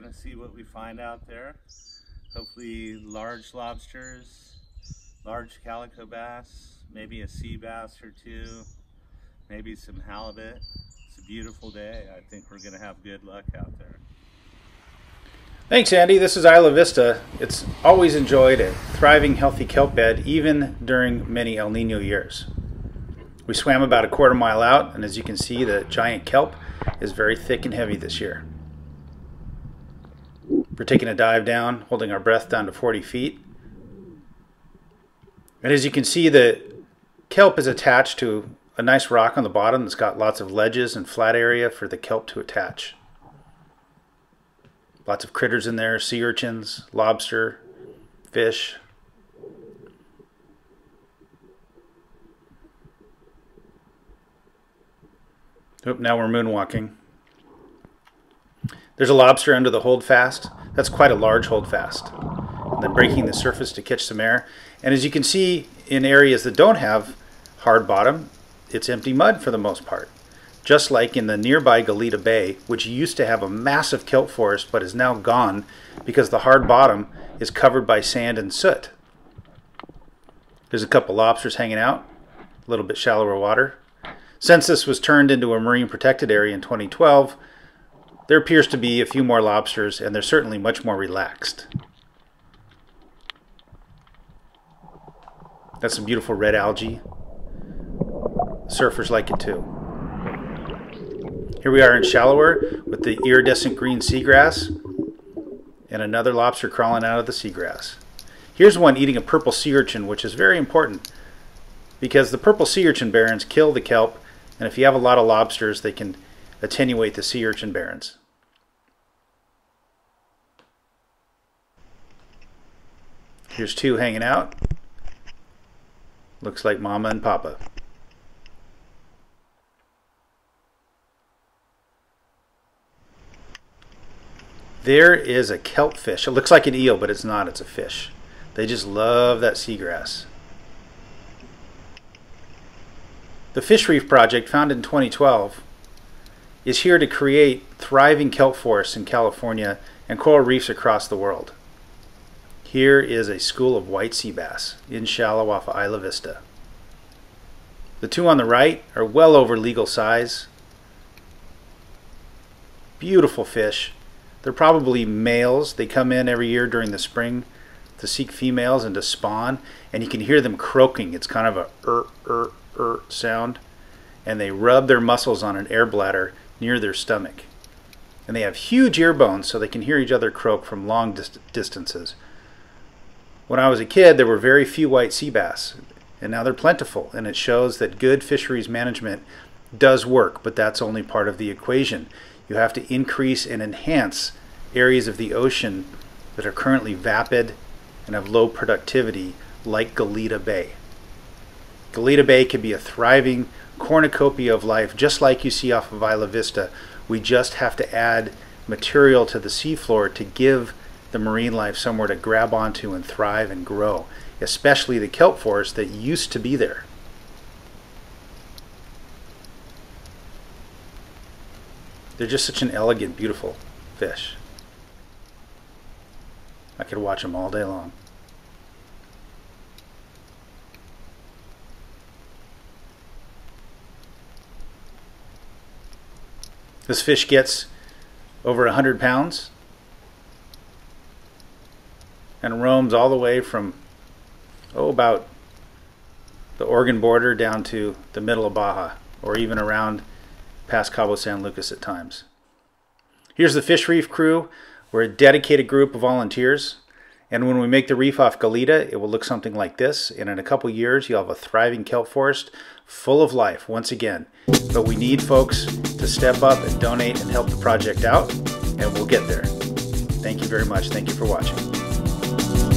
gonna see what we find out there. Hopefully large lobsters, large calico bass, maybe a sea bass or two, maybe some halibut. It's a beautiful day. I think we're gonna have good luck out there. Thanks, Andy. This is Isla Vista. It's always enjoyed a thriving, healthy kelp bed, even during many El Nino years. We swam about a quarter mile out, and as you can see, the giant kelp is very thick and heavy this year. We're taking a dive down, holding our breath down to 40 feet. And as you can see, the kelp is attached to a nice rock on the bottom that's got lots of ledges and flat area for the kelp to attach. Lots of critters in there, sea urchins, lobster, fish. Oop, now we're moonwalking. There's a lobster under the holdfast. That's quite a large holdfast. And then breaking the surface to catch some air. And as you can see in areas that don't have hard bottom, it's empty mud for the most part. Just like in the nearby Goleta Bay, which used to have a massive kelp forest but is now gone because the hard bottom is covered by sand and soot. There's a couple lobsters hanging out, a little bit shallower water. Since this was turned into a marine protected area in 2012, there appears to be a few more lobsters and they're certainly much more relaxed. That's some beautiful red algae. Surfers like it too. Here we are in shallower with the iridescent green seagrass and another lobster crawling out of the seagrass. Here's one eating a purple sea urchin, which is very important because the purple sea urchin barrens kill the kelp, and if you have a lot of lobsters, they can attenuate the sea urchin barrens. Here's two hanging out. Looks like Mama and Papa. There is a kelp fish. It looks like an eel, but it's not. It's a fish. They just love that seagrass. The Fish Reef Project, founded in 2012, is here to create thriving kelp forests in California and coral reefs across the world. Here is a school of white sea bass in shallow off of Isla Vista. The two on the right are well over legal size. Beautiful fish. They're probably males. They come in every year during the spring to seek females and to spawn, and you can hear them croaking. It's kind of a er er er sound, and they rub their muscles on an air bladder near their stomach. And they have huge ear bones so they can hear each other croak from long dist distances. When I was a kid, there were very few white sea bass, and now they're plentiful, and it shows that good fisheries management does work, but that's only part of the equation. You have to increase and enhance areas of the ocean that are currently vapid and have low productivity, like Goleta Bay. Goleta Bay can be a thriving cornucopia of life, just like you see off of Isla Vista. We just have to add material to the seafloor to give the marine life somewhere to grab onto and thrive and grow, especially the kelp forest that used to be there. They're just such an elegant, beautiful fish. I could watch them all day long. This fish gets over 100 pounds and roams all the way from, oh, about the Oregon border down to the middle of Baja, or even around past Cabo San Lucas at times. Here's the Fish Reef crew. We're a dedicated group of volunteers. And when we make the reef off Goleta, it will look something like this. And in a couple years, you'll have a thriving kelp forest full of life once again. But we need folks to step up and donate and help the project out, and we'll get there. Thank you very much. Thank you for watching. Bye.